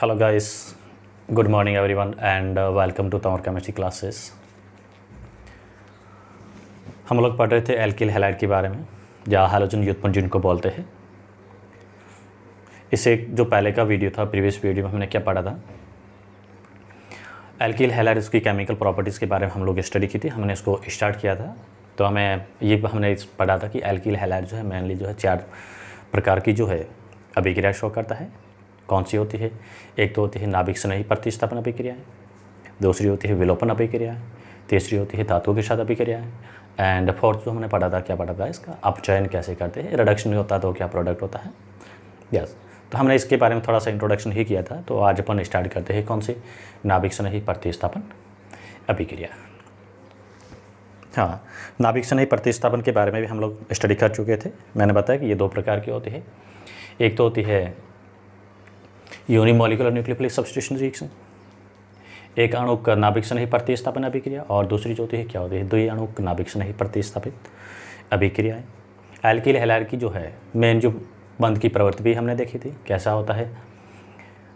Hello guys, good morning everyone and uh, welcome to our chemistry classes. हम लोग पढ़ रहे थे एल्किल हैलाइड के बारे में या हैलोजन युत्पन जिनको बोलते हैं। इससे जो पहले का वीडियो था प्रीवियस वीडियो में हमने क्या पढ़ा था? एल्किल हैलाइड उसकी केमिकल प्रॉपर्टीज़ के बारे में हम लोग स्टडी की थी हमने इसको स्टार्ट किया था। तो हमें ये हमने पढ़ा था कि एल्किल हैलाइड जो है मेनली जो है चार प्रकार की जो है अभिक्रिया शो करता है। कौन सी होती है? एक तो होती है नाभिक स्नेही प्रतिस्थापन अभिक्रियाएँ दूसरी होती है विलोपन अभिक्रियाएँ तीसरी होती है धातुओं के साथ अभिक्रियाएँ एंड फोर्थ जो हमने पढ़ा था, क्या पढ़ा था इसका? अपचयन कैसे करते हैं? रिडक्शन होता तो क्या प्रोडक्ट होता है? यस तो हमने इसके बारे में थोड़ा सा इंट्रोडक्शन ही किया था तो आज अपन स्टार्ट करते हैं कौन सी? नाभिक स्नेही प्रतिस्थापन अभिक्रिया। हाँ नाभिक स्नेही प्रतिस्थापन के बारे में भी हम लोग स्टडी कर चुके थे। मैंने बताया कि ये दो प्रकार की होती है। एक तो होती है यूनिमोलिकुलर न्यूक्लियोफिलिक सब्सटीट्यूशन रिएक्शन। एक अणु नाभिक से नहीं प्रतिस्थापन अभिक्रिया, और दूसरी जो होती है, क्या होती है? दो अणु नाभिक से नहीं प्रतिस्थापित अभिक्रियाएँ एल्किल हैलाइड की जो है, मेन जो बंद की प्रवृत्ति भी हमने देखी थी, कैसा होता है?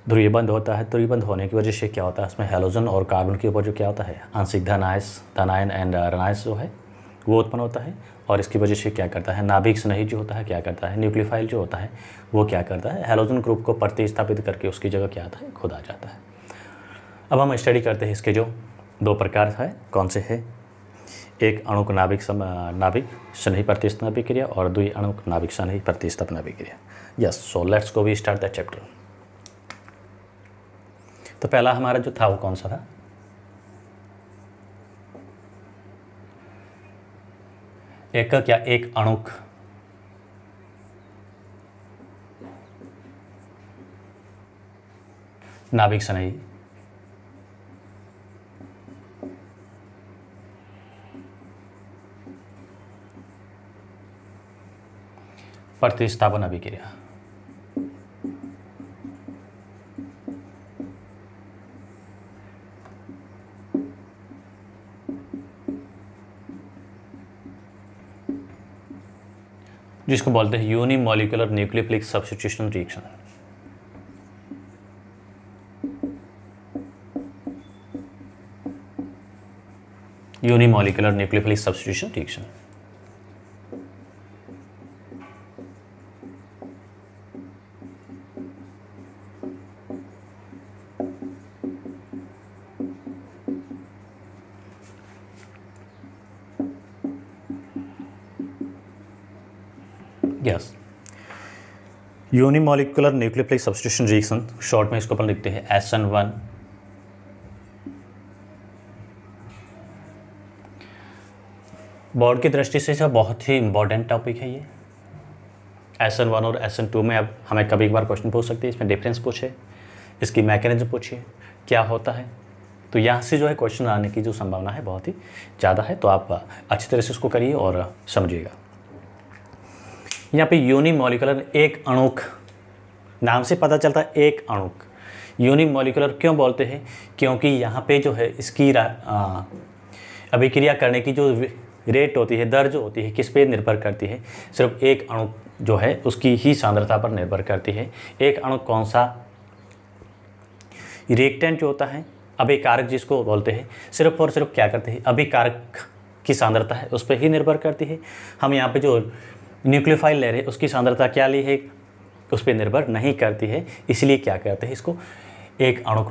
ध्रुवीय बंद होता है। ध्रुवीय बंद होने की वजह से क्या होता है? उसमें हेलोजन और कार्बन के ऊपर जो क्या होता है? आंशिक धनायस, धनायन एंड रनायस जो है, वो उत्पन्न होता है। और इसकी वजह से क्या करता है? नाभिक स्नेही जो होता है, क्या करता है? न्यूक्लियोफाइल जो होता है, वो क्या करता है? हेलोजन ग्रुप को प्रतिस्थापित करके उसकी जगह क्या आता है? खुद आ जाता है। अब हम स्टडी करते हैं इसके जो दो प्रकार है। कौन से है? एक अणुक नाभिक सम, नाभिक स्नेही प्रतिस्थापन अभिक्रिया और दुई अणुक नाभिक स्नेही प्रतिस्थापन अभिक्रिया। Yes so let's go we start the chapter तो पहला हमारा जो था, वो कौन सा था? एक या एक अणुक? नाभिक सनई। प्रतिस्थापन अभिक्रिया। जिसको बोलते हैं unimolecular nucleophilic substitution reaction. Unimolecular nucleophilic substitution reaction. Unimolecular nucleophilic substitution reaction. Short में इसको अपन लिखते हैं एस एन वन। बोर्ड की दृष्टि से बहुत ही इंपॉर्टेंट टॉपिक है ये। एस एन वन और एस एन टू में अब हमें कभी एक बार क्वेश्चन पूछ सकते हैं, इसमें डिफरेंस पूछे, इसकी मैकेनिज्म पूछिए क्या होता है? तो यहाँ से जो है क्वेश्चन आने की जो संभावना है बहुत ही ज़्यादा है तो आप अच्छी तरह से उसको करिए और समझिएगा। यहाँ पे यूनिमोलिकुलर एक अणुक, नाम से पता चलता है एक अणुक। यूनिमोलिकुलर क्यों बोलते हैं? क्योंकि यहाँ पे जो है इसकी अभिक्रिया करने की जो रेट होती है दर जो होती है, किस पे निर्भर करती है? सिर्फ़ एक अणु जो है उसकी ही सांद्रता पर निर्भर करती है। एक अणु कौन सा? रिएक्टेंट जो होता है, अभिकारक जिसको बोलते हैं, सिर्फ़ और सिर्फ़ क्या करते हैं? अभिकारक की सांद्रता है, उस पर ही निर्भर करती है। हम यहाँ पे जो न्यूक्लियोफाइल ले रहे उसकी सांद्रता क्या ली है, उस पर निर्भर नहीं करती है, इसलिए क्या कहते हैं इसको, एक अणु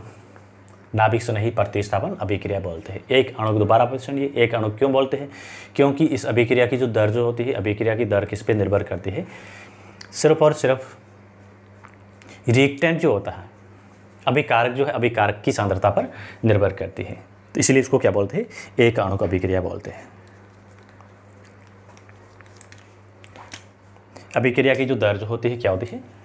नाभिक से नहीं, प्रतिस्थापन अभिक्रिया बोलते हैं। एक अणु दोबारा क्वेश्चन ये एक अणु क्यों बोलते हैं? क्योंकि इस अभिक्रिया की जो दर जो होती है, अभिक्रिया की दर किस पे निर्भर करती है? सिर्फ़ और सिर्फ़ रिएक्टेंट जो होता है, अभिकारक जो है, अभिकारक की सांद्रता पर निर्भर करती है। तो इसलिए इसको क्या बोलते हैं? एक अणु अभिक्रिया बोलते हैं। अभिक्रिया की जो दर जो होती है, क्या होती है?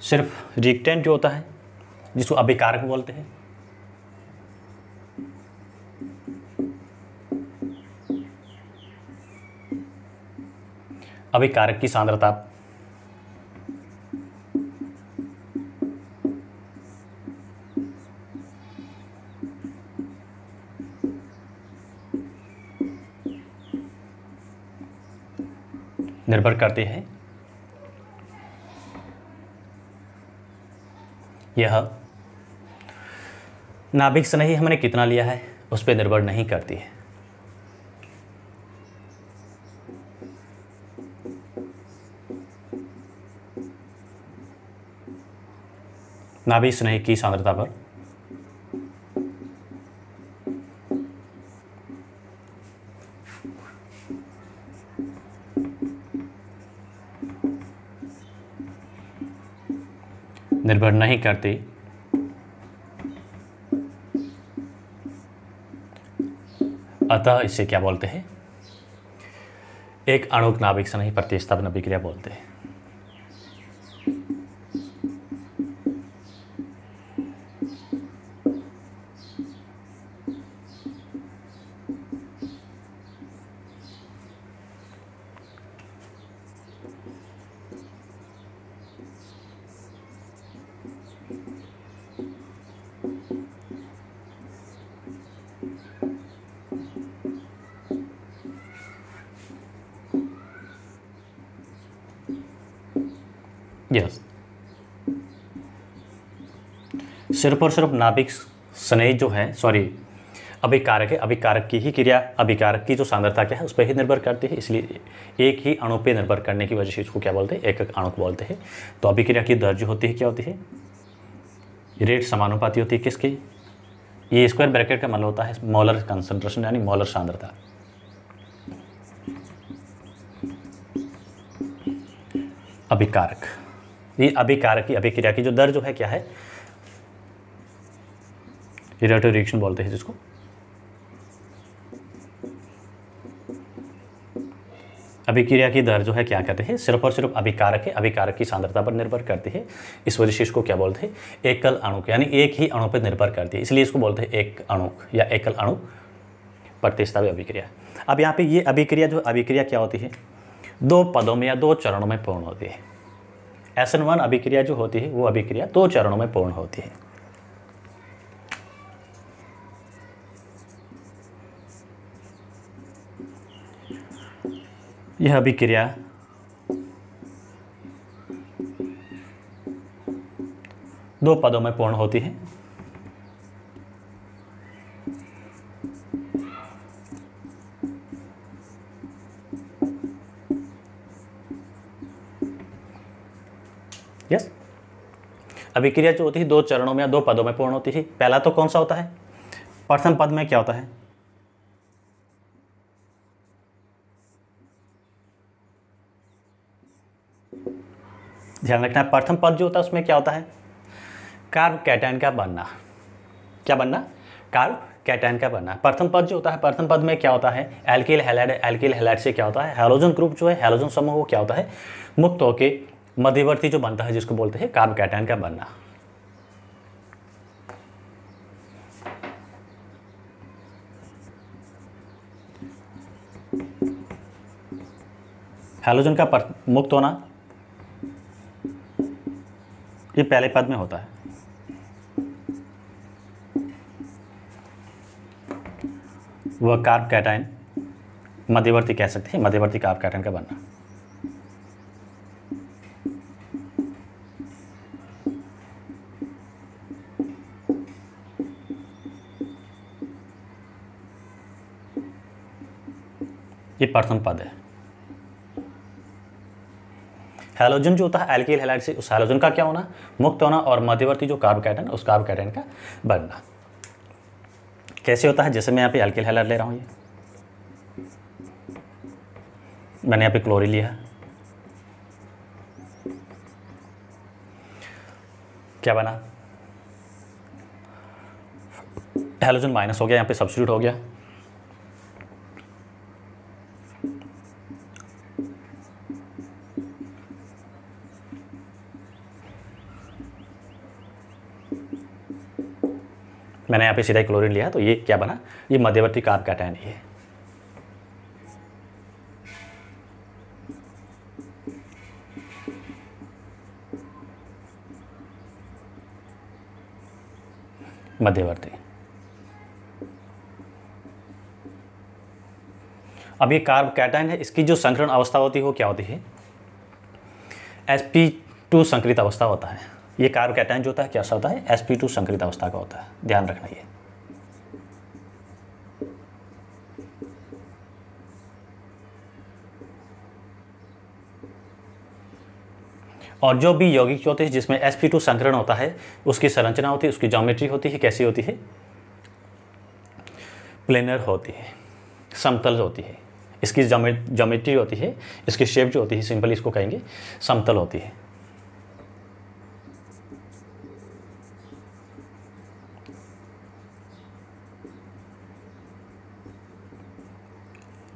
सिर्फ़ रिएक्टेंट जो होता है, जिसको अभिकारक बोलते हैं। अभिकारक की सांद्रता निर्भर करती है। यह नाभिक स्नेही हमने कितना लिया है, उस पर निर्भर नहीं करती है। नाभिक स्नेही की सांद्रता पर निर्भर नहीं करती। अतः इसे क्या बोलते हैं? एक अणुक नाभिक से नहीं, प्रतिस्थापन अभिक्रिया बोलते हैं। यस सिर्फ़ और सिर्फ़ नाभिक स्नेह जो है सॉरी अभिकारक है, अभिकारक की ही क्रिया, अभिकारक की जो सांद्रता क्या है, उस पर ही निर्भर करती है। इसलिए एक ही अणु पे निर्भर करने की वजह से इसको क्या बोलते हैं? एक अणु बोलते हैं। तो अभिक्रिया की दर जो होती है, क्या होती है? रेट समानुपाती होती है किसकी? ये स्क्वायर ब्रैकेट का मतलब होता है मॉलर कंसंट्रेशन यानी मॉलर सांद्रता। अभिकारक। ये अभिकारक की अभिक्रिया की, जो दर जो है, क्या है? रिलेटिव रिएक्शन बोलते हैं जिसको। अभिक्रिया की दर जो है, क्या कहते हैं? सिर्फ़ और सिर्फ़ अभिकारक है अभिकारक की सांद्रता पर निर्भर करती है। इस वजह से इसको क्या बोलते हैं? एकल अणु यानी एक ही अणु पर निर्भर करती है। इसलिए इसको बोलते हैं एक अणु या एकल अणु प्रतिस्थापित अभिक्रिया। अब यहाँ पे ये अभिक्रिया, जो अभिक्रिया क्या होती है? दो पदों में या दो चरणों में पूर्ण होती है। एस एन वन अभिक्रिया जो होती है, वो अभिक्रिया दो चरणों में पूर्ण होती है। यह अभिक्रिया दो पदों में पूर्ण होती है। अभिक्रिया जो होती है, दो चरणों में या दो पदों में पूर्ण होती है। पहला तो कौन सा होता है? प्रथम पद में क्या होता है? ध्यान रखना, प्रथम पद जो होता है, उसमें क्या होता है? कार्ब कैटाइन का बनना। क्या बनना? कार्ब कैटाइन का बनना। प्रथम पद जो होता है, प्रथम पद में क्या होता है? एल्किल हेलाइड एल्किल हेलाइड से क्या होता है? हेलोजन ग्रुप जो है हेलोजन समूह वो क्या होता है? मुक्त होके मध्यवर्ती जो बनता है, जिसको बोलते हैं कार्ब कैटाइन का बनना। हेलोजन का मुक्त होना, ये पहले पद में होता है। वह कार्ब कैटाइन मध्यवर्ती कह सकते हैं, मध्यवर्ती कार्ब कैटाइन का बनना। प्रथम पद है। हैलोजन जो होता है एल्किल हैलाइड से उस हैलोजन का क्या होना? मुक्त होना और मध्यवर्ती जो कार्ब कैटन उस कार्ब कैटन का बनना। कैसे होता है? जैसे मैं यहाँ पे एल्किल हैलाइड ले रहा हूँ ये। मैंने यहाँ पे क्लोरीन लिया। क्या बना? हेलोजन माइनस हो गया, यहाँ पे सब्सिट्यूट हो गया। पे सीधा क्लोरीन लिया तो ये क्या बना? ये मध्यवर्ती कार्ब कैटायन है। मध्यवर्ती। अब ये कार्ब कैटाइन है, इसकी जो संकरण अवस्था होती है, वो क्या होती है? एस पी टू संकरित अवस्था होता है। ये कार्ब कैटाइन जो होता है, क्या होता है? एस पी टू संकरित अवस्था का होता है। ध्यान रखना ये। और जो भी यौगिक जो होते हैं, जिसमें एस पी टू संकरण होता है, उसकी संरचना होती है, उसकी जोमेट्री होती है, कैसी होती है? प्लेनर होती है, समतल होती है। इसकी जोमेट्री होती है, इसकी शेप जो होती है सिंपली इसको कहेंगे, समतल होती है।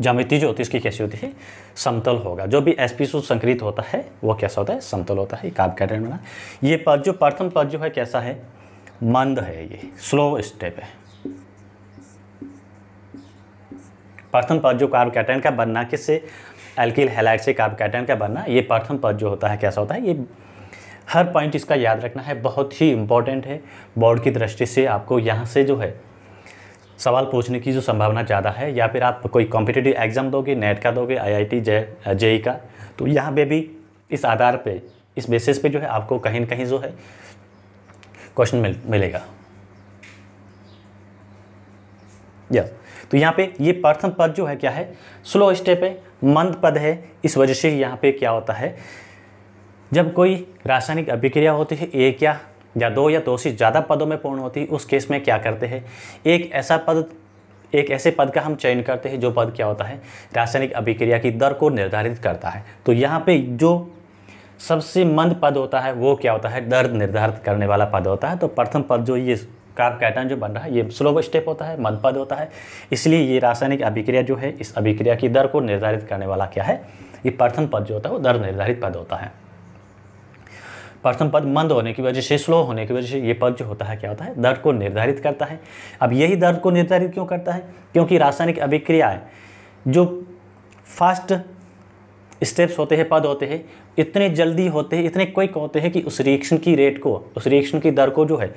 जामिति जो होती है, इसकी कैसी होती है? समतल होगा। जो भी एसपीसो संकृत होता है, वो कैसा होता है? समतल होता है काब कैटन बना। ये पद जो, प्रथम पद जो है, कैसा है? मंद है ये। स्लो स्टेप है। प्रथम पद जो कार्ब कैटन का बनना, किससे? एल्किल हेलाइट से कार्ब कैटन का बनना। ये प्रथम पद जो होता है, कैसा होता है? ये हर पॉइंट इसका याद रखना है। बहुत ही इंपॉर्टेंट है। बोर्ड की दृष्टि से आपको यहाँ से जो है सवाल पूछने की जो संभावना ज़्यादा है, या फिर आप कोई कॉम्पिटिटिव एग्ज़ाम दोगे नेट का दोगे आईआईटी जे जेई का तो यहाँ पे भी इस आधार पे, इस बेसिस पे जो है आपको कहीं ना कहीं जो है क्वेश्चन मिल, मिलेगा। यस तो यहाँ पे ये प्रथम पद जो है क्या है? स्लो स्टेप है, मंद पद है, इस वजह से यहाँ पे क्या होता है? जब कोई रासायनिक अभिक्रिया होती है एक या या दो या दो से ज़्यादा पदों में पूर्ण होती है उस केस में क्या करते हैं? एक ऐसा पद, एक ऐसे पद का हम चयन करते हैं, जो पद क्या होता है? रासायनिक अभिक्रिया की दर को निर्धारित करता है। तो यहाँ पे जो सबसे मंद पद होता है, वो क्या होता है? दर निर्धारित करने वाला पद होता है। तो प्रथम पद जो ये कार्ब कैटन जो बन रहा है, ये स्लो स्टेप होता है, मंद पद होता है। इसलिए ये रासायनिक अभिक्रिया जो है, इस अभिक्रिया की दर को निर्धारित करने वाला क्या है? ये प्रथम पद जो होता है, वो दर निर्धारित पद होता है। प्रथम पद मंद होने की वजह से, स्लो होने की वजह से ये पद जो होता है, क्या होता है? दर्द को निर्धारित करता है। अब यही दर्द को निर्धारित क्यों करता है? क्योंकि रासायनिक अभिक्रियाएँ जो फास्ट स्टेप्स होते हैं, पद होते हैं, इतने जल्दी होते हैं, इतने क्विक होते हैं कि उस रिएक्शन की रेट को, उस रिएक्शन की दर को जो है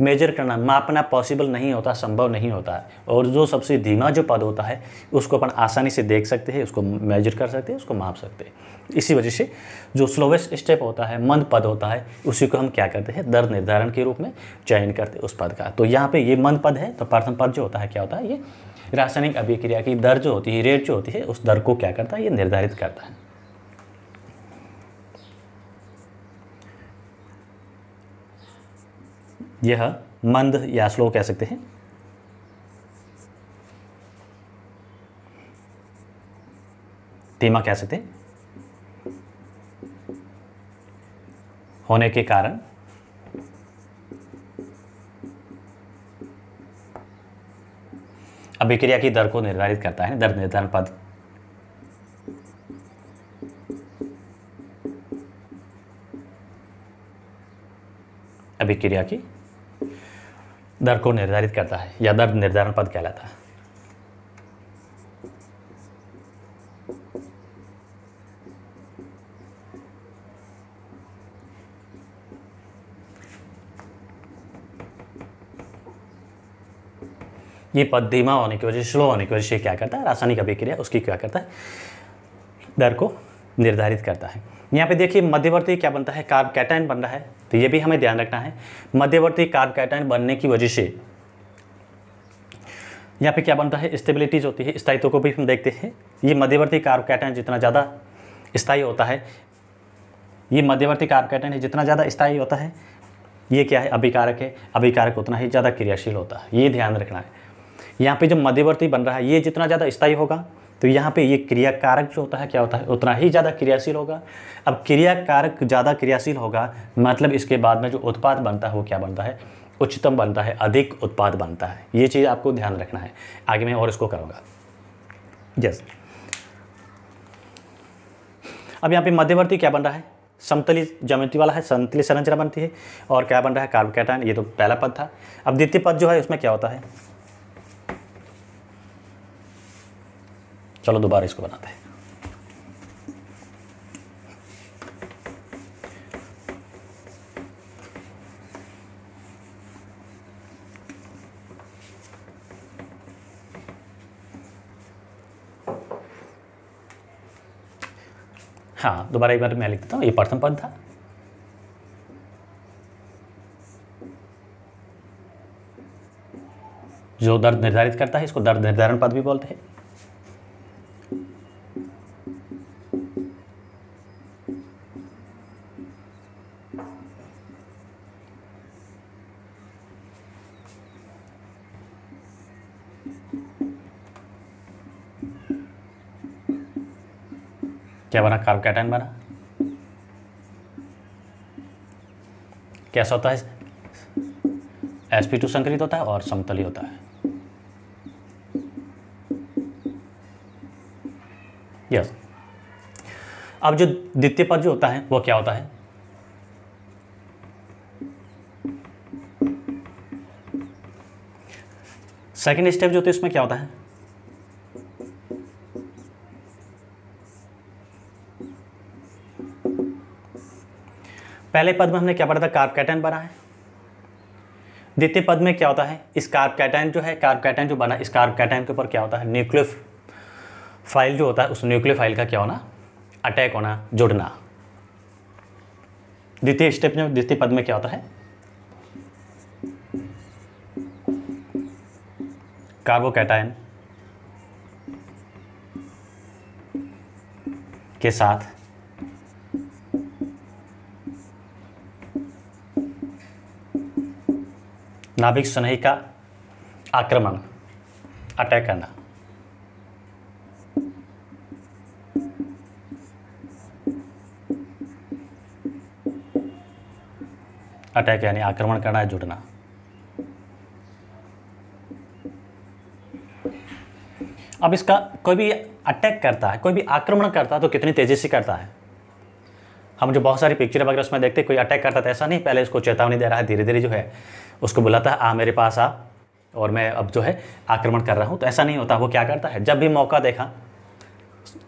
मेजर करना, मापना पॉसिबल नहीं होता, संभव नहीं होता है। और जो सबसे धीमा जो पद होता है, उसको अपन आसानी से देख सकते हैं, उसको मेजर कर सकते हैं, उसको माप सकते हैं। इसी वजह से जो स्लोवेस्ट स्टेप होता है, मंद पद होता है, उसी को हम क्या करते हैं? दर निर्धारण के रूप में चयन करते हैं उस पद का। तो यहाँ पे ये मंद पद है तो प्रथम पद जो होता है, क्या होता है? ये रासायनिक अभिक्रिया की दर जो होती है रेट जो होती है, उस दर को क्या करता है? ये निर्धारित करता है। यह मंद या स्लो कह सकते हैं। धीमा कह सकते हैं। होने के कारण अभिक्रिया की दर को निर्धारित करता है, दर निर्धारण पद। अभिक्रिया की दर को निर्धारित करता है, या दर निर्धारण पद कहलाता है। ये पद धीमा होने की वजह से, स्लो होने की वजह से क्या करता है? रासायनिक अभिक्रिया, उसकी क्या करता है? दर को निर्धारित करता है। यहाँ पे देखिए, मध्यवर्ती क्या बनता है? कार्ब कैटाइन बन रहा है। तो ये भी हमें ध्यान रखना है। मध्यवर्ती कार्ब कैटाइन बनने की वजह से यहाँ पे क्या बनता है? स्टेबिलिटीज होती है। स्थायित्व को भी हम देखते हैं। ये मध्यवर्ती कार्ब कैटाइन जितना ज़्यादा स्थायी होता है, ये मध्यवर्ती कार्ब कैटाइन जितना ज़्यादा स्थायी होता है, ये क्या है? अभिकारक है। अभिकारक उतना ही ज़्यादा क्रियाशील होता है। ये ध्यान रखना है। यहाँ पे जो मध्यवर्ती बन रहा है, ये जितना ज़्यादा स्थायी होगा तो यहाँ पे ये क्रियाकारक जो होता है, क्या होता है? उतना ही ज़्यादा क्रियाशील होगा। अब क्रियाकारक ज़्यादा क्रियाशील होगा मतलब इसके बाद में जो उत्पाद बनता है, वो क्या बनता है? उच्चतम बनता है, अधिक उत्पाद बनता है। ये चीज़ आपको ध्यान रखना है। आगे मैं और इसको करूँगा। यस अब यहाँ पे मध्यवर्ती क्या बन रहा है? समतली ज्योमेट्री वाला है, समतली संरचना बनती है। और क्या बन रहा है? कार्बोकैटायन ये तो पहला पद था। अब द्वितीय पद जो है, उसमें क्या होता है? चलो दोबारा इसको बनाते हैं। हाँ दोबारा एक बार मैं लिख देता हूँ, ये प्रथम पद था। जो दर्द निर्धारित करता है, इसको दर्द निर्धारण पद भी बोलते हैं। क्या बना? कार्बोकैटायन बना कैसा होता है sp2 संकरित होता है और समतली होता है। यस अब जो द्वितीय पद जो होता है, वो क्या होता है? सेकेंड स्टेप जो होता है, उसमें क्या होता है? पहले पद में हमने क्या पढ़ा था? कार्बकैटन बना है। द्वितीय पद में क्या होता है? इस कार्बकैटन जो है कार्बकैटन जो बना, इस कार्बकैटन के ऊपर क्या होता है? न्यूक्लियो फ़ाइल जो होता है, उस न्यूक्लियो फ़ाइल का क्या होना? अटैक होना, जुड़ना। द्वितीय स्टेप में, द्वितीय पद में क्या होता है? कार्बोकैटायन के साथ नाभिक स्नेही का आक्रमण, अटैक करना। अटैक यानी आक्रमण करना है, जुड़ना। अब इसका कोई भी अटैक करता है, कोई भी आक्रमण करता है तो कितनी तेज़ी से करता है? हम जो बहुत सारी पिक्चर वगैरह उसमें देखते हैं, कोई अटैक करता था ऐसा नहीं, पहले उसको चेतावनी दे रहा है धीरे धीरे जो है उसको बुलाता है, आ, मेरे पास आ। और मैं अब जो है आक्रमण कर रहा हूँ। तो ऐसा नहीं होता, वो क्या करता है? जब भी मौका देखा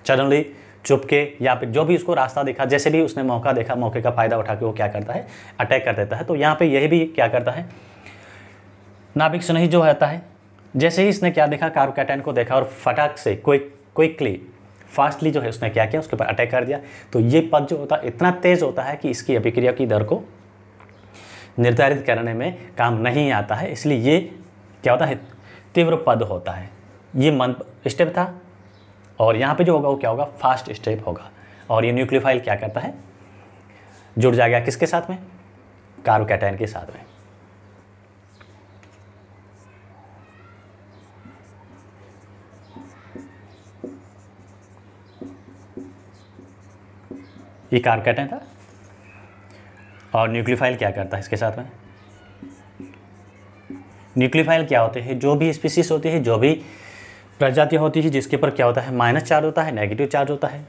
सडनली चुप के या फिर जो भी उसको रास्ता देखा, जैसे भी उसने मौका देखा, मौके का फ़ायदा उठा के वो क्या करता है? अटैक कर देता है। तो यहाँ पे यही भी क्या करता है? नाभिक सुनही जो रहता है। जैसे ही इसने क्या देखा कार्बोकैटाइन को देखा और फटाक से क्विक क्विकली फास्टली जो है उसने क्या किया, उसके ऊपर अटैक कर दिया। तो ये पद जो होता है इतना तेज़ होता है कि इसकी अभिक्रिया की दर को निर्धारित करने में काम नहीं आता है। इसलिए ये क्या होता है? तीव्र पद होता है। ये मन स्टेप था और यहाँ पे जो होगा वो क्या होगा? फास्ट स्टेप होगा। और ये न्यूक्लियोफाइल क्या करता है? जुड़ जाएगा किसके साथ में? कार्बोकैटायन के साथ में। ये कार्बोकैटायन था। और न्यूक्लियोफाइल क्या करता है इसके साथ में? न्यूक्लियोफाइल क्या होते हैं? जो भी स्पीसीज होती है, जो भी प्रजातियाँ होती है, जिसके ऊपर क्या होता है? माइनस चार्ज होता है, नेगेटिव चार्ज होता है।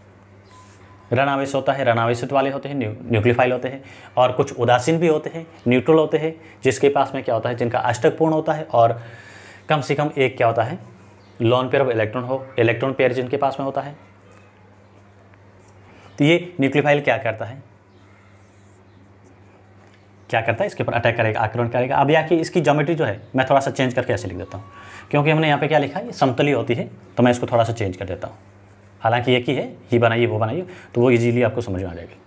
रनावेश होता है रनावेशित वाले होते हैं न्यूक्लियोफाइल होते हैं। और कुछ उदासीन भी होते हैं, न्यूट्रल होते हैं, जिसके पास में क्या होता है? जिनका अष्टक पूर्ण होता है और कम से कम एक क्या होता है? लॉन पेयर ऑफ़ इलेक्ट्रॉन हो, इलेक्ट्रॉन पेयर जिनके पास में होता है। तो ये न्यूक्लियोफाइल क्या करता है? क्या करता है, इसके ऊपर अटैक करेगा, आक्रमण करेगा। अब यहाँ की इसकी जोमेट्री जो है, मैं थोड़ा सा चेंज करके ऐसे लिख देता हूँ। क्योंकि हमने यहाँ पे क्या लिखा है समतली होती है तो मैं इसको थोड़ा सा चेंज कर देता हूँ। हालाँकि एक ही है, ही बनाइए, वो बनाइए तो वो इजीली आपको समझ में आ जाएगी।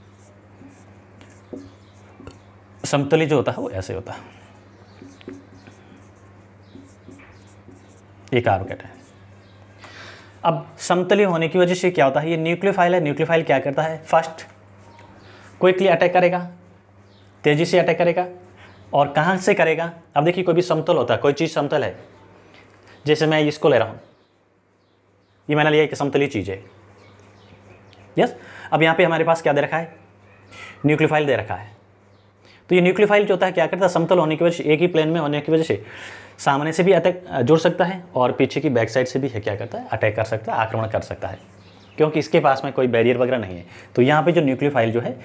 समतली जो होता है, वो ऐसे होता है। ये कार्बोकेट है। अब समतली होने की वजह से क्या होता है, ये न्यूक्लियोफाइल है न्यूक्लियोफाइल क्या करता है? फ़र्स्ट क्विकली अटैक करेगा। तेज़ी से अटैक करेगा और कहाँ से करेगा? अब देखिए, कोई भी समतल होता है, कोई चीज़ समतल है। जैसे मैं इसको ले रहा हूँ। ये मैंने लिया एक समतली चीज़ है। यस अब यहाँ पे हमारे पास क्या दे रखा है? न्यूक्लियोफाइल दे रखा है। तो ये न्यूक्लियोफाइल जो होता है, क्या करता है? समतल होने की वजह से, एक ही प्लेन में होने की वजह से सामने से भी अटैक जुड़ सकता है और पीछे की बैक साइड से भी है, क्या करता है? अटैक कर सकता है, आक्रमण कर सकता है। क्योंकि इसके पास में कोई बैरियर वगैरह नहीं है। तो यहाँ पे जो न्यूक्लियोफाइल जो है,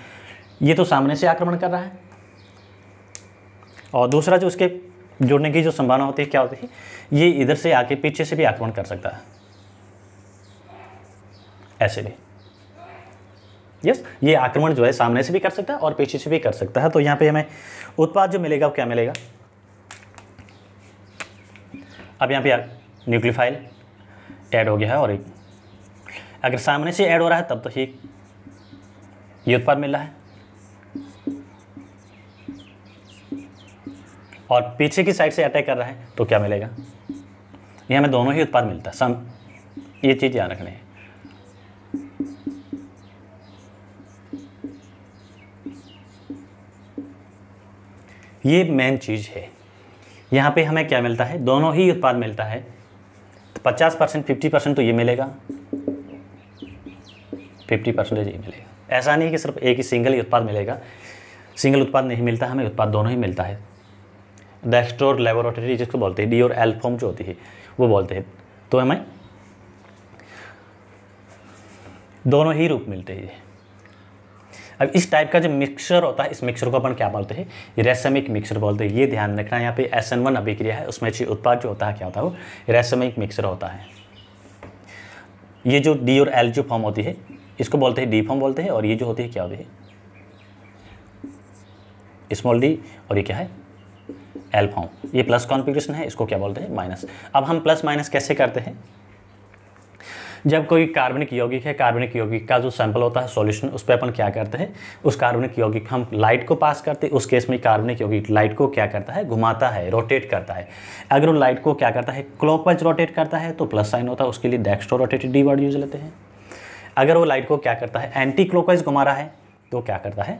ये तो सामने से आक्रमण कर रहा है। और दूसरा जो उसके जुड़ने की जो संभावना होती है, क्या होती है? ये इधर से आके पीछे से भी आक्रमण कर सकता है। ऐसे भी। यस ये आक्रमण जो है सामने से भी कर सकता है और पीछे से भी कर सकता है। तो यहाँ पे हमें उत्पाद जो मिलेगा, वो क्या मिलेगा? अब यहाँ पे न्यूक्लियोफाइल ऐड हो गया है और एक अगर सामने से ऐड हो रहा है, तब तो ही ये उत्पाद मिल रहा है। और पीछे की साइड से अटैक कर रहा है तो क्या मिलेगा? ये हमें दोनों ही उत्पाद मिलता है। सम, ये चीज़ याद रखनी है। ये मेन चीज़ है। यहाँ पे हमें क्या मिलता है? दोनों ही उत्पाद मिलता है। तो पचास परसेंट फिफ्टी परसेंट तो ये मिलेगा। फिफ्टी परसेंटेज ये मिलेगा। ऐसा नहीं कि सिर्फ़ एक ही सिंगल ही उत्पाद मिलेगा। सिंगल उत्पाद नहीं मिलता, हमें उत्पाद दोनों ही मिलता है। डेस्ट्रोर लेबोरेटरी जिसको बोलते हैं डी और एल फॉर्म जो होती है, वो बोलते हैं। तो हमें दोनों ही रूप मिलते हैं। अब इस टाइप का जो मिक्सचर होता है, इस मिक्सचर को अपन क्या बोलते हैं? रेसमिक मिक्सचर बोलते हैं। ये ध्यान रखना यहाँ पे एस एन वन अभिक्रिया है, उसमें उत्पाद जो होता है, क्या होता है वो? रेसमिक मिक्सचर होता है। ये जो डी और एल जो फॉर्म होती है, इसको बोलते हैं डी फॉर्म बोलते हैं, और ये जो होती है, क्या होती है? स्मॉल डी और ये क्या है? एल फॉर्म ये प्लस कॉन्फ़िगरेशन है, इसको क्या बोलते हैं? माइनस अब हम प्लस माइनस कैसे करते हैं? जब कोई कार्बनिक यौगिक है, कार्बनिक यौगिक का जो सैंपल होता है सॉल्यूशन उस पर अपन क्या करते हैं? उस कार्बनिक यौगिक, हम लाइट को पास करते हैं, उस केस में कार्बनिक यौगिक लाइट को क्या करता है? घुमाता है रोटेट करता है। अगर उन लाइट को क्या करता है? क्लॉकवाइज रोटेट करता है तो प्लस साइन होता है, उसके लिए dextro rotated D word use लेते हैं। अगर वो लाइट को क्या करता है? एंटी क्लॉकवाइज घुमा रहा है तो क्या करता है?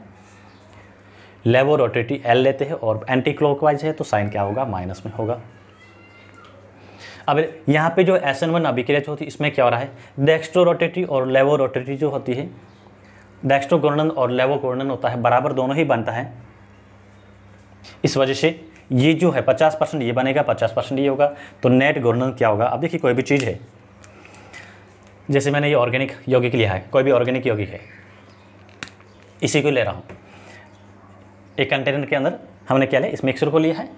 लेवो रोटेटी एल लेते हैं और एंटी क्लॉकवाइज है तो साइन क्या होगा? माइनस में होगा। अब यहाँ पे जो एस एन वन अभिक्रिया होती है, इसमें क्या हो रहा है? डेक्स्ट्रो रोटेटी और लेवो रोटेटी जो होती है डेक्स्ट्रो गुणन और लेवो गुणन होता है, बराबर दोनों ही बनता है। इस वजह से ये जो है, पचास परसेंट ये बनेगा, पचास परसेंट ये होगा। तो नेट गुणन क्या होगा? अब देखिए, कोई भी चीज़ है, जैसे मैंने ये ऑर्गेनिक यौगिक लिया है, कोई भी ऑर्गेनिक यौगिक है, इसी को ले रहा हूँ। एक कंटेनर के अंदर हमने क्या लिया? इस मिक्सर को लिया है।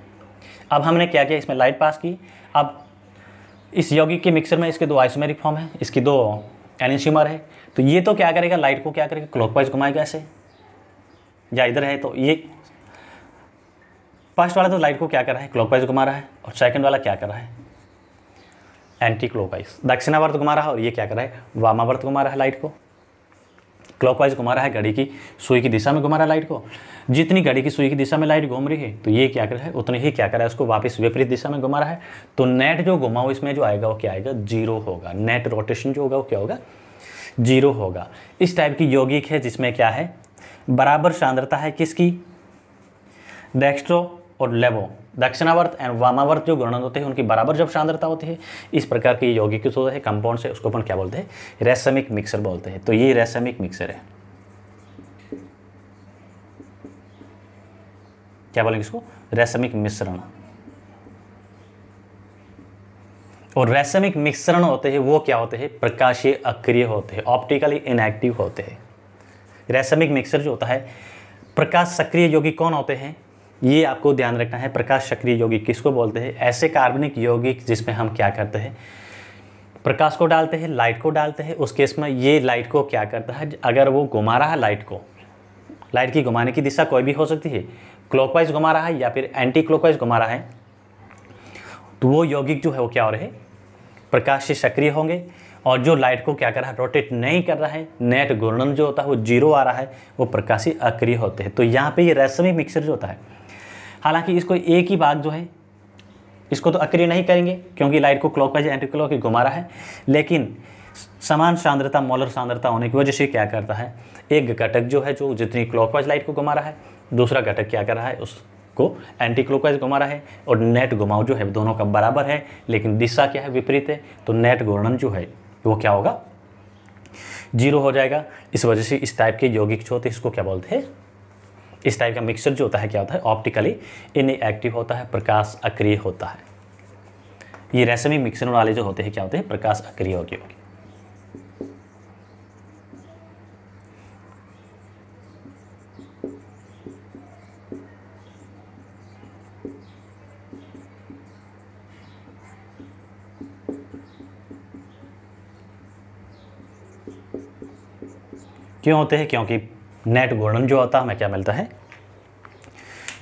अब हमने क्या किया? इसमें लाइट पास की। अब इस यौगिक के मिक्सर में इसके दो आइसोमेरिक फॉर्म है, इसकी दो एनिशिमर है। तो ये तो क्या करेगा? लाइट को क्या करेगा? क्लॉकवाइज घुमाएगा ऐसे या इधर है तो ये फ़र्स्ट वाला तो लाइट को क्या कर रहा है? क्लॉकवाइज घुमा रहा है। और सेकंड वाला क्या कर रहा है? एंटी क्लॉकवाइज दक्षिणावर्त घुमा रहा है और ये क्या कर रहा है? वामावर्त घुमा रहा है लाइट को। क्लॉकवाइज घुमा रहा है घड़ी की सुई की दिशा में घुमा रहा है लाइट को। जितनी घड़ी की सुई की दिशा में लाइट घूम रही है तो ये क्या कर रहा है, उतनी ही क्या कर रहा है, उसको वापस विपरीत दिशा में घुमा रहा है। तो नेट जो घुमा घुमाओ इसमें जो आएगा वो क्या आएगा? ज़ीरो होगा। नेट रोटेशन जो होगा वो क्या होगा? ज़ीरो होगा। इस टाइप की यौगिक है जिसमें क्या है? बराबर सांद्रता है किसकी? डेक्स्ट्रो और लेवो दक्षिणावर्त एंड वामावर्त जो गुणन होते हैं, उनकी बराबर जब सांद्रता होती है, इस प्रकार के यौगिक जो है, कंपाउंड से उसको अपन क्या बोलते हैं? रेसमिक मिक्सर बोलते हैं। तो ये रेसमिक मिक्सर है। क्या बोलेंगे इसको? रेसमिक मिश्रण। और रेसमिक मिश्रण होते हैं, वो क्या होते हैं? प्रकाशीय अक्रिय होते हैं, ऑप्टिकली इनएक्टिव होते हैं। रेसमिक मिक्सर जो होता है, प्रकाश सक्रिय यौगिक कौन होते हैं? ये आपको ध्यान रखना है, प्रकाश सक्रिय यौगिक किसको बोलते हैं? ऐसे कार्बनिक यौगिक जिसमें हम क्या करते हैं? प्रकाश को डालते हैं लाइट को डालते हैं, उस केस में ये लाइट को क्या करता है? अगर वो घुमा रहा है लाइट को लाइट की घुमाने की दिशा कोई भी हो सकती है क्लॉकवाइज घुमा रहा है या फिर एंटी क्लॉकवाइज घुमा रहा है तो वो यौगिक जो है वो क्या हो रहे प्रकाश से सक्रिय होंगे और जो लाइट को क्या कर रहा है? रोटेट नहीं कर रहा है नेट घूर्णन जो होता है वो ज़ीरो आ रहा है, वो प्रकाशी अक्रिय होते हैं। तो यहाँ पे ये रसमी मिक्सर जो होता है हालाँकि इसको एक ही बात जो है, इसको तो अक्रिय नहीं करेंगे, क्योंकि लाइट को क्लॉकवाइज एंटी क्लॉक घुमा रहा है। लेकिन समान सांद्रता मोलर सांद्रता होने की वजह से क्या करता है, एक घटक जो है, जो जितनी क्लॉकवाइज लाइट को घुमा रहा है, दूसरा घटक क्या कर रहा है, उसको एंटी क्लॉकवाइज घुमा रहा है, और नेट घुमाव जो है, दोनों का बराबर है, लेकिन दिशा क्या है, विपरीत है तो नेट घूर्णन जो है, वो क्या होगा? ज़ीरो हो जाएगा। इस वजह से इस टाइप के यौगिक जो होते हैं इसको क्या बोलते हैं? इस टाइप का मिक्सचर जो होता है, क्या होता है? ऑप्टिकली इनएक्टिव होता है, प्रकाश अक्रिय होता है। ये रेशमी मिक्सर वाले जो होते हैं, क्या होते हैं? प्रकाश अक्रिय हो होगी क्यों होते हैं? क्योंकि नेट घूर्णन जो होता है, हमें क्या मिलता है?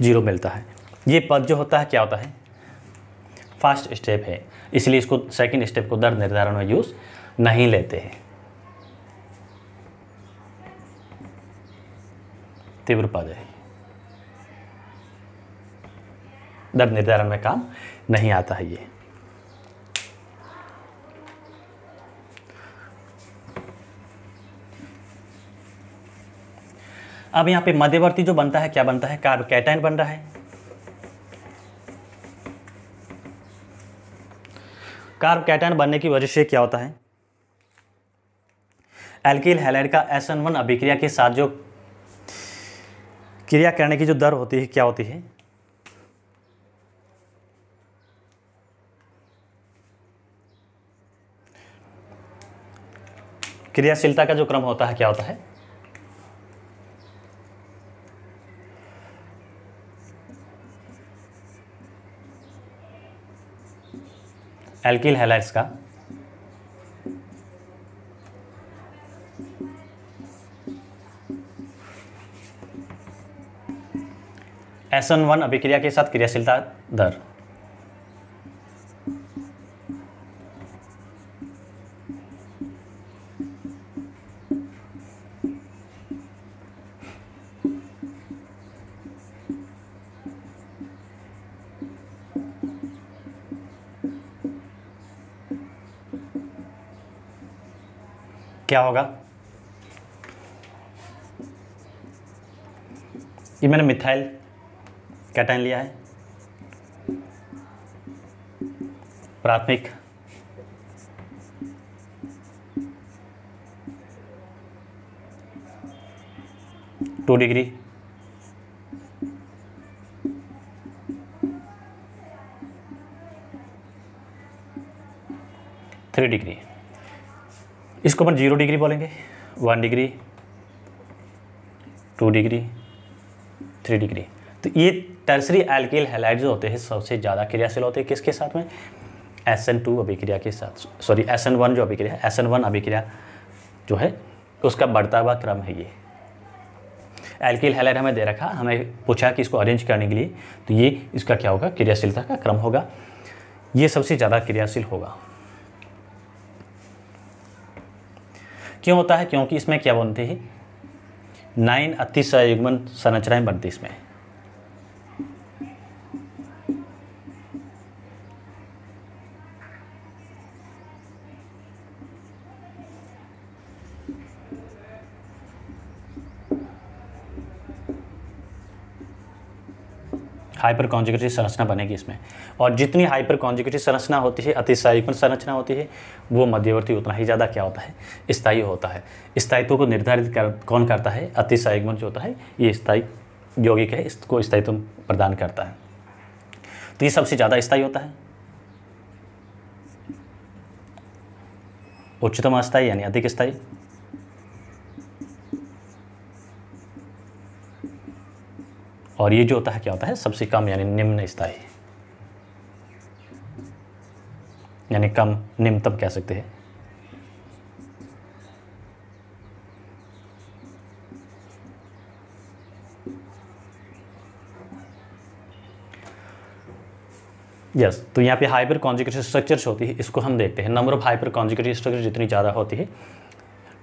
ज़ीरो मिलता है। ये पद जो होता है, क्या होता है? फ़र्स्ट स्टेप है। इसलिए इसको सेकंड स्टेप को दर निर्धारण में यूज़ नहीं लेते हैं। तीव्र पद है। दर निर्धारण में काम नहीं आता है ये। अब यहाँ पे मध्यवर्ती जो बनता है, क्या बनता है? कार्ब कैटाइन बन रहा है। कार्ब कैटाइन बनने की वजह से क्या होता है? एल्किल हैलाइड का एस एन वन अभिक्रिया के साथ जो क्रिया करने की जो दर होती है, क्या होती है? क्रियाशीलता का जो क्रम होता है, क्या होता है? एल्किल हेलाइड्स का। एस वन अभिक्रिया के साथ क्रियाशीलता दर। क्या होगा? ये मैंने मिथाइल कैटाइन लिया है। प्राथमिक। Two degree. Three degree. इसको अपन ज़ीरो डिग्री बोलेंगे, one degree, two degree, three degree. तो ये टर्सरी एल्किल हैलाइड जो होते हैं, सबसे ज़्यादा क्रियाशील होते हैं किसके साथ में? एस एन टू अभिक्रिया के साथ। सॉरी एस एन वन जो अभिक्रिया एस एन वन अभिक्रिया जो है, उसका बढ़ता हुआ क्रम है ये। एल्किल हैलाइड हमें दे रखा, हमें पूछा कि इसको अरेंज करने के लिए तो ये इसका क्या होगा? क्रियाशीलता का क्रम होगा। ये सबसे ज़्यादा क्रियाशील होगा। क्यों होता है? क्योंकि इसमें क्या बनती है? नाइन अतिशयुग्मन संरचनाएँ बनती इसमें। हाइपर कॉन्जुगेटिव संरचना बनेगी इसमें। और जितनी हाइपर कॉन्जुगेटिव संरचना होती है अतिशायीपन संरचना होती है, वो मध्यवर्ती उतना ही ज़्यादा क्या होता है? स्थायी होता है। स्थायित्व को निर्धारित कर, कौन करता है? अतिशायीपन जो होता है, ये स्थायी यौगिक है, इसको स्थायित्व प्रदान करता है। तो ये सबसे ज़्यादा स्थायी होता है। उच्चतम अस्थायी यानी अधिक स्थायी। और ये जो होता है क्या होता है? सबसे कम यानी निम्न स्थायी। यानी कम निम्नतम कह सकते हैं। यस yes, तो यहाँ पे हाइपर कॉन्जिकेटिव स्ट्रक्चर्स होती है इसको हम देखते हैं। Number of hyperconjugative structure जितनी ज़्यादा होती है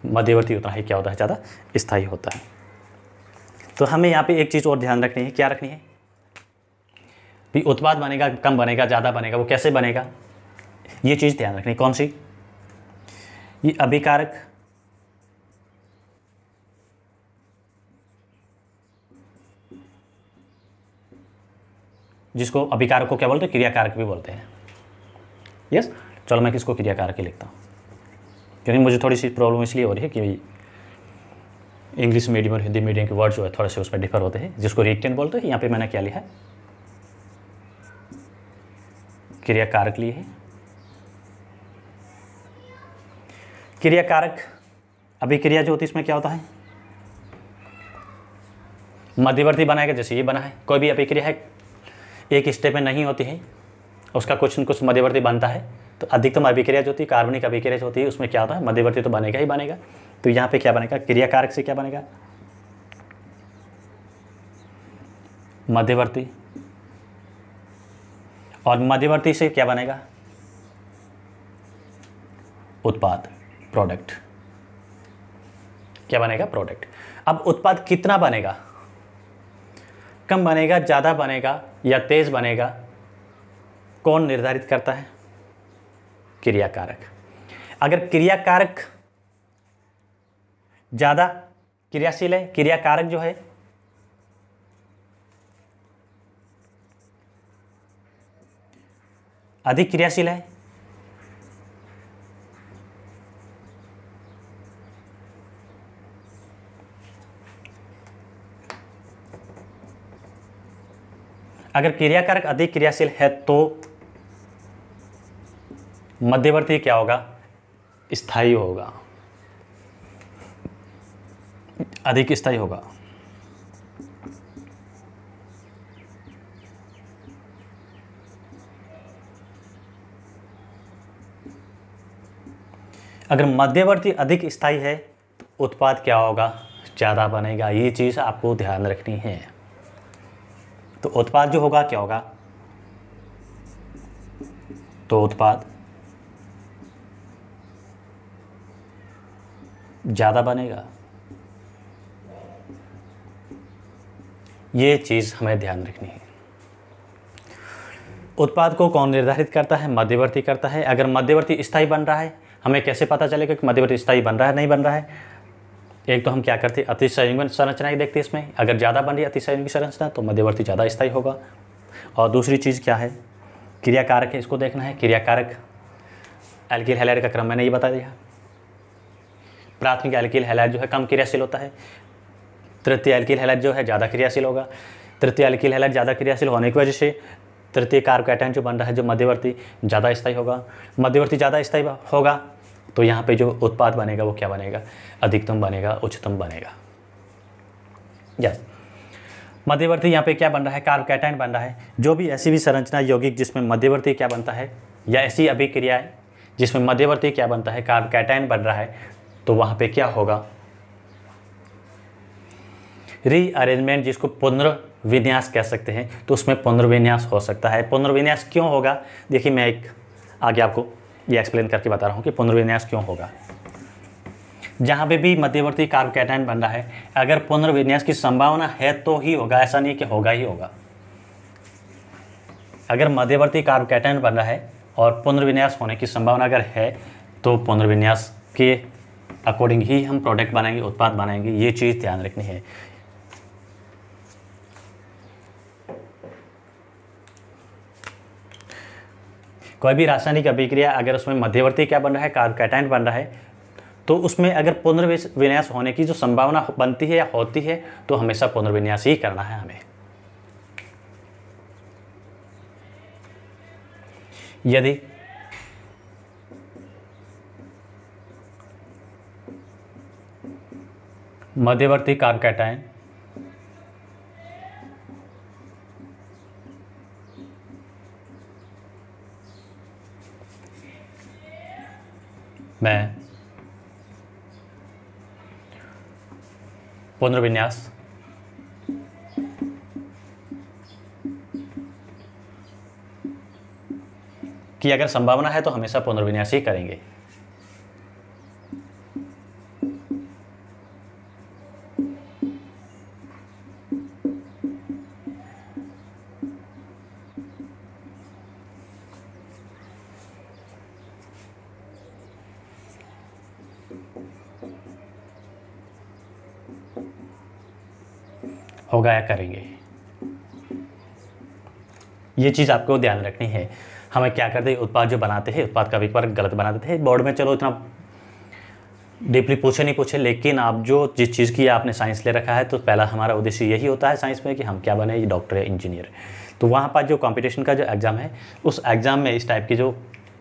मध्यवर्ती उतना ही क्या होता है? ज़्यादा स्थायी होता है। तो हमें यहाँ पे एक चीज़ और ध्यान रखनी है, क्या रखनी है? भी उत्पाद बनेगा, कम बनेगा, ज़्यादा बनेगा, वो कैसे बनेगा? ये चीज़ ध्यान रखनी कौन सी? ये अभिकारक। जिसको अभिकारक को क्या बोलते हैं? क्रियाकारक भी बोलते हैं। यस चलो मैं किसको क्रियाकारक ही लिखता हूँ। क्योंकि मुझे थोड़ी सी प्रॉब्लम इसलिए हो रही है कि इंग्लिश मीडियम और हिंदी मीडियम के वर्ड जो है थोड़े से उसमें डिफर होते हैं। जिसको रिक्टेन बोलते हैं, यहाँ पे मैंने क्या लिया है? क्रियाकारक लिए है। क्रियाकारक अभिक्रिया जो होती है इसमें क्या होता है? मध्यवर्ती बनाएगा जैसे ये बना है। कोई भी अभिक्रिया है, एक स्टेप में नहीं होती है, उसका कुछ न कुछ मध्यवर्ती बनता है। तो अधिकतम अभिक्रिया जो होती है कार्बनिक अभिक्रिया जो होती है उसमें क्या होता है? मध्यवर्ती तो बनेगा ही बनेगा। तो यहाँ पे क्या बनेगा? क्रियाकारक से क्या बनेगा? मध्यवर्ती। और मध्यवर्ती से क्या बनेगा? उत्पाद प्रोडक्ट क्या बनेगा? प्रोडक्ट अब उत्पाद कितना बनेगा? कम बनेगा, ज़्यादा बनेगा या तेज़ बनेगा? कौन निर्धारित करता है? क्रियाकारक। अगर क्रियाकारक ज़्यादा क्रियाशील है, क्रियाकारक जो है। अधिक क्रियाशील है। अगर क्रियाकारक अधिक क्रियाशील है तो मध्यवर्ती क्या होगा? स्थायी होगा। अधिक स्थायी होगा। अगर मध्यवर्ती अधिक स्थायी है तो उत्पाद क्या होगा? ज़्यादा बनेगा। ये चीज़ आपको ध्यान रखनी है। तो उत्पाद जो होगा, क्या होगा? तो उत्पाद। ज़्यादा बनेगा। ये चीज़ हमें ध्यान रखनी है। उत्पाद को कौन निर्धारित करता है? मध्यवर्ती करता है। अगर मध्यवर्ती स्थायी बन रहा है, हमें कैसे पता चलेगा कि मध्यवर्ती स्थायी बन रहा है, नहीं बन रहा है? एक तो हम क्या करते हैं? अतिशयोगी संरचना देखते हैं इसमें। अगर ज़्यादा बन रही है अतिशयोगी संरचना तो मध्यवर्ती ज़्यादा स्थायी होगा। और दूसरी चीज़ क्या है? क्रियाकारक है, इसको देखना है। क्रियाकारक एल्किल हेलाइड का क्रम मैंने ये बता दिया। प्राथमिक एल्किल हेलाइड जो है, कम क्रियाशील होता है। तृतीय एल्किल हेलाइड जो है ज़्यादा क्रियाशील होगा। तृतीय एल्किल हेलाइड ज़्यादा क्रियाशील होने की वजह से तृतीय कार्ब कार्बोकैटायन जो बन रहा है, जो मध्यवर्ती, ज़्यादा स्थायी होगा। मध्यवर्ती ज़्यादा स्थायी होगा तो यहाँ पे जो उत्पाद बनेगा वो क्या बनेगा? अधिकतम बनेगा, उच्चतम बनेगा। यस मध्यवर्ती यहाँ पे क्या बन रहा है? कार्बोकैटायन बन रहा है। जो भी ऐसी भी संरचना यौगिक जिसमें मध्यवर्ती क्या बनता है, या ऐसी अभिक्रियाएँ जिसमें मध्यवर्ती क्या बनता है, कार्बोकैटायन बन रहा है तो वहाँ पे क्या होगा? रीअरेंजमेंट जिसको पुनर्विन्यास कह सकते हैं तो उसमें पुनर्विन्यास हो सकता है। पुनर्विन्यास क्यों होगा? देखिए, मैं एक आगे आपको ये एक्सप्लेन करके बता रहा हूँ कि पुनर्विन्यास क्यों होगा। जहाँ पे भी मध्यवर्ती कार्बोकैटायन बन रहा है, अगर पुनर्विन्यास की संभावना है तो ही होगा, ऐसा नहीं कि होगा ही होगा। अगर मध्यवर्ती कार्बोकैटायन बन रहा है और पुनर्विन्यास होने की संभावना अगर है तो पुनर्विन्यास के अकॉर्डिंग ही हम प्रोडक्ट बनाएँगे, उत्पाद बनाएँगे, ये चीज़ ध्यान रखनी है। कोई भी रासायनिक अभिक्रिया अगर उसमें मध्यवर्ती क्या बन रहा है? कार्बोकैटायन बन रहा है। तो उसमें अगर पुनर्विन्यास होने की जो संभावना बनती है या होती है तो हमेशा पुनर्विन्यास ही करना है हमें। यदि मध्यवर्ती कार्बोकैटायन मैं पुनर्विन्यास। की अगर संभावना है तो हमेशा पुनर्विन्यास ही करेंगे। होगा या करेंगे? ये चीज़ आपको ध्यान रखनी है। हमें क्या करते हैं? उत्पाद जो बनाते हैं, उत्पाद कभी कभार गलत बना देते हैं। बोर्ड में चलो इतना डीपली पूछे नहीं पूछे, लेकिन आप जो जिस चीज़ की आपने साइंस ले रखा है तो पहला हमारा उद्देश्य यही होता है साइंस में कि हम क्या बने? डॉक्टर या इंजीनियर। तो वहाँ पर जो कंपटीशन का जो एग्ज़ाम है, उस एग्ज़ाम में इस टाइप की जो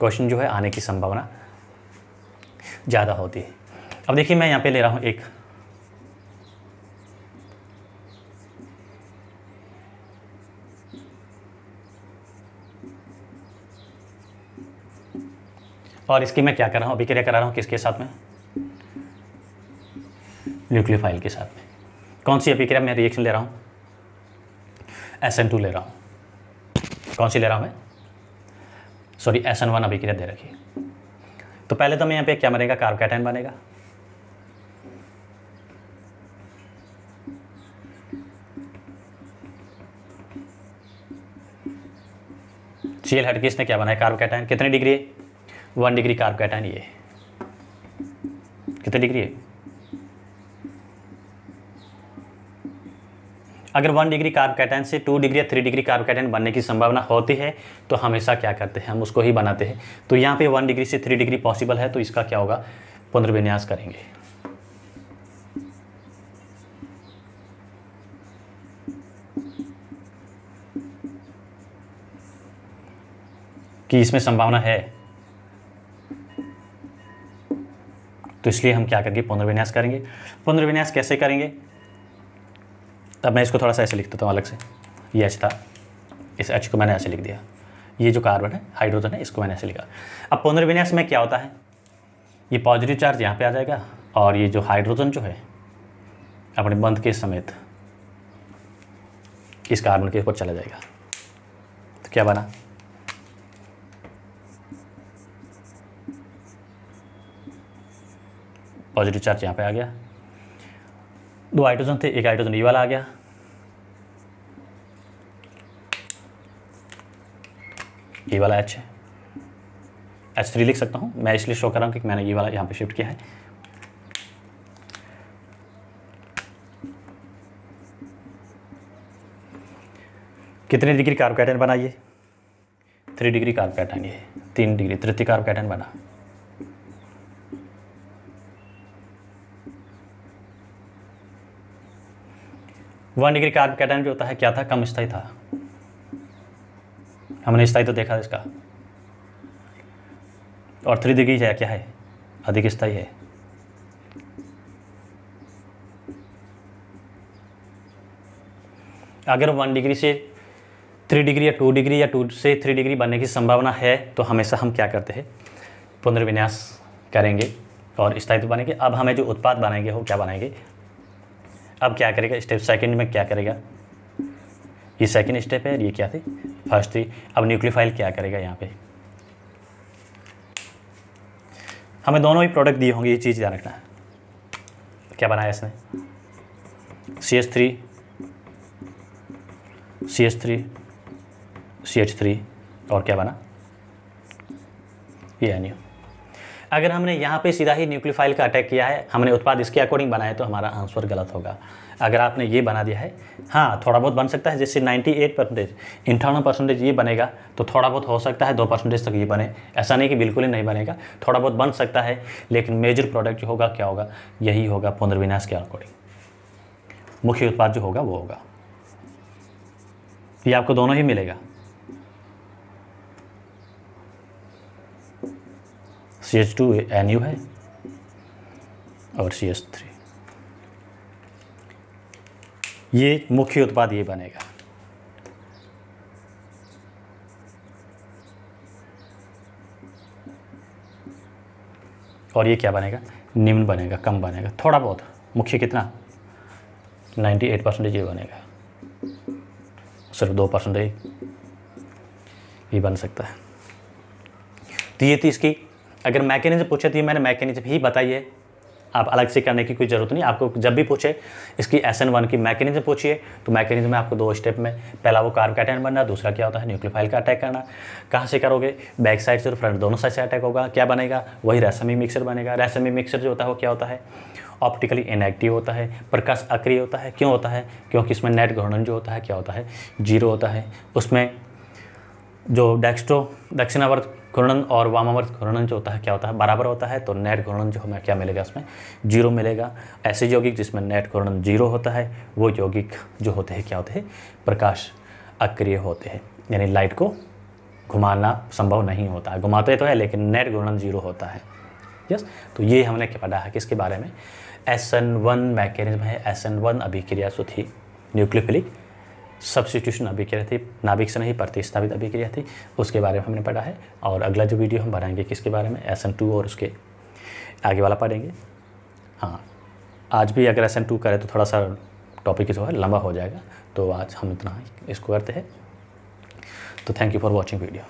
क्वेश्चन जो है, आने की संभावना ज़्यादा होती है। अब देखिए, मैं यहाँ पे ले रहा हूँ एक और इसकी मैं क्या कर रहा हूँ? अभिक्रिया करा रहा हूँ किसके साथ में? न्यूक्लियोफाइल के साथ में। कौन सी अभिक्रिया मैं रिएक्शन ले रहा हूँ? एस एन टू ले रहा हूँ। कौन सी ले रहा हूँ मैं? सॉरी एस एन वन अभिक्रिया दे रखी। तो पहले तो मैं यहाँ पे क्या बनेगा? कार्बोकैटाइन बनेगा। सी एल हटके इसने क्या बनाया? कार्बोकैटाइन कितनी डिग्री है? वन डिग्री कार्ब कैटायन ये। कितनी डिग्री है? अगर वन डिग्री कार्ब कैटायन से टू डिग्री या थ्री डिग्री कार्ब कैटायन बनने की संभावना होती है तो हमेशा क्या करते हैं? हम उसको ही बनाते हैं। तो यहाँ पे वन डिग्री से थ्री डिग्री पॉसिबल है तो इसका क्या होगा? पुनर्विन्यास करेंगे। कि इसमें संभावना है। तो इसलिए हम क्या करेंगे? पुनर्विन्यास करेंगे। पुनर्विन्यास कैसे करेंगे? तब मैं इसको थोड़ा सा ऐसे लिख देता हूँ अलग से। ये एच था। इस एच को मैंने ऐसे लिख दिया। ये जो कार्बन है, हाइड्रोजन है, इसको मैंने ऐसे लिखा। अब पुनर्विन्यास में क्या होता है? ये पॉजिटिव चार्ज यहाँ पे आ जाएगा और ये जो हाइड्रोजन जो है, अपने बंद के समेत इस कार्बन के ऊपर चला जाएगा। तो क्या बना? पॉजिटिव चार्ज यहाँ पे आ गया। दो हाइड्रोजन थे, एक हाइड्रोजन ये वाला आ गया। ये वाला एच है। एच थ्री लिख सकता हूँ। मैं इसलिए शो कर रहा हूँ कि मैंने ये वाला यहाँ पे शिफ्ट किया है। कितने डिग्री कार्बोकैटन बनाइए? थ्री डिग्री कार्बोकैटन ये। तीन डिग्री तृतीय कार्बोकैटन बना। वन डिग्री कार्ब कैटायन जो होता है? क्या था? कम स्थायी था। हमने स्थायी तो देखा इसका। और थ्री डिग्री है क्या है? अधिक स्थायी है। अगर वन डिग्री से थ्री डिग्री या टू डिग्री या टू से थ्री डिग्री बनने की संभावना है तो हमेशा हम क्या करते हैं? पुनर्विन्यास करेंगे और स्थायित्व बनेंगे। अब हमें जो उत्पाद बनाएँगे, वो क्या बनाएँगे? अब क्या करेगा? स्टेप सेकंड में क्या करेगा? ये सेकंड स्टेप है, ये क्या थी? फ़र्स्ट थी। अब न्यूक्लियोफाइल क्या करेगा यहाँ पे? हमें दोनों ही प्रोडक्ट दिए होंगे, ये चीज़ ध्यान रखना है। क्या बनाया इसने? C H three C H three C H three और क्या बना? ये एन अगर हमने यहाँ पे सीधा ही न्यूक्लियोफाइल का अटैक किया है, हमने उत्पाद इसके अकॉर्डिंग बनाया तो हमारा आंसर गलत होगा। अगर आपने ये बना दिया है हाँ थोड़ा बहुत बन सकता है, जैसे 98 परसेंटेज इंठानवे परसेंटेज ये बनेगा तो थोड़ा बहुत हो सकता है, दो परसेंटेज तक ये बने। ऐसा नहीं कि बिल्कुल ही नहीं बनेगा, थोड़ा बहुत बन सकता है, लेकिन मेजर प्रोडक्ट जो होगा, क्या होगा? यही होगा पुनर्विनाश के अकॉर्डिंग मुख्य उत्पाद जो होगा, वो होगा। ये आपको दोनों ही मिलेगा। C H two N U है और सी एच थ्री ये मुख्य उत्पाद ये बनेगा। और ये क्या बनेगा? निम्न बनेगा, कम बनेगा। थोड़ा बहुत। मुख्य कितना? 98 परसेंटेज ये बनेगा। सिर्फ़ दो परसेंटेज ये बन सकता है। तो ये थी इसकी अगर मैकेनिज्म पूछे तो ये मैंने मैकेनिज्म ही बताई है आप अलग से करने की कोई ज़रूरत नहीं, आपको जब भी पूछे, इसकी एस एन वन की मैकेनिज्म पूछिए तो मैकेनिज्म में आपको दो स्टेप में, पहला वो कार्ब कैटायन बनना, दूसरा क्या होता है न्यूक्लियोफाइल का अटैक करना। कहाँ से करोगे? बैक साइड से और फ्रंट दोनों साइड से अटैक होगा, क्या बनेगा? वही रेसमी मिक्सर बनेगा। रेसमी मिक्सर जो होता है, वो क्या होता है? ऑप्टिकली इनएक्टिव होता है, प्रकाश अक्रिय होता है। क्यों होता है? क्योंकि इसमें नेट घूर्णन जो होता है, क्या होता है? ज़ीरो होता है। उसमें जो डेक्स्ट्रो दक्षिणावर्त घूर्णन और वामावर्त घूर्णन जो होता है, क्या होता है? बराबर होता है तो नेट घूर्णन जो हमें क्या मिलेगा उसमें? ज़ीरो मिलेगा। ऐसे यौगिक जिसमें नेट घूर्णन ज़ीरो होता है, वो यौगिक जो होते हैं, क्या होते हैं? प्रकाश अक्रिय होते हैं। यानी लाइट को घुमाना संभव नहीं होता। है घुमाते तो है, लेकिन नेट घूर्णन ज़ीरो होता है। यस? तो ये हमने क्या पढ़ा है, किसके बारे में? एस एन वन मैकेनिज्म है। एस एन वन अभिक्रिया जो थी न्यूक्लियोफिलिक सब्सिट्यूशन अभिक्रिया थी नाभिक से नहीं, प्रतिस्थापित अभिक्रिया थी उसके बारे में हमने पढ़ा है। और अगला जो वीडियो हम बनाएँगे किसके बारे में? एस एन टू और उसके आगे वाला पढ़ेंगे हाँ आज भी अगर एस एन टू करें तो थोड़ा सा टॉपिक जो है लंबा हो जाएगा तो आज हम इतना इसको करते हैं। तो thank you for watching video